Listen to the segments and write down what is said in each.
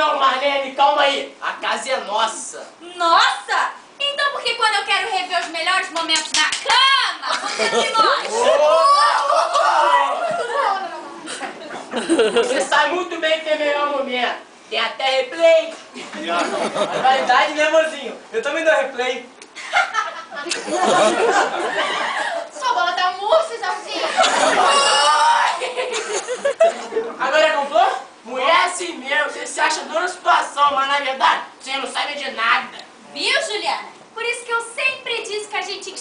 não, Marlene, calma aí. A casa é nossa. Nossa! Então por que quando eu quero rever os melhores momentos na cama, você se nós? Você sabe muito bem que tem melhor momento. Tem até replay. Verdade, né, amorzinho? Eu também dou replay. Sua bola tá Jorginho. Agora é complô? Mulher é assim mesmo. Você se acha dona da situação, mas na verdade você não sabe de nada. Viu, Juliana? Por isso que eu sempre disse que a gente tinha que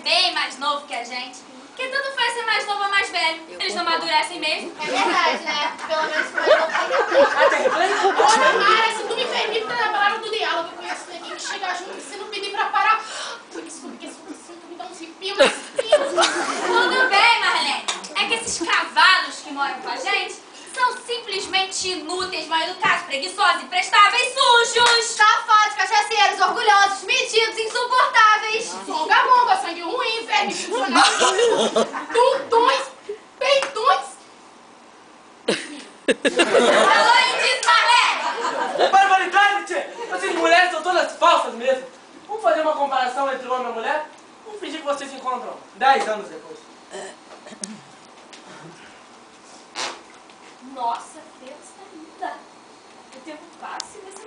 bem mais novo que a gente. Porque tanto faz ser mais novo ou mais velho. Eles não amadurecem mesmo. É verdade, né? Pelo menos foi eu tem replay? Olha, Mara, se tu me permite na palavra do diálogo, eu conheço ninguém que chega junto e se não pedir pra parar. Por isso, porque isso tu me dá uns. Tudo bem, Marlene. É que esses cavalos que moram com a gente são simplesmente inúteis, mal educados, preguiçosos, imprestáveis, sujos. Tuntões, peitões. Disso, Marlene. Barbaridade, tchê! Essas mulheres são todas falsas mesmo. Vamos fazer uma comparação entre homem e mulher? Vamos fingir que vocês se encontram dez anos depois. Nossa, Deus tá linda. Eu tenho um passe nessa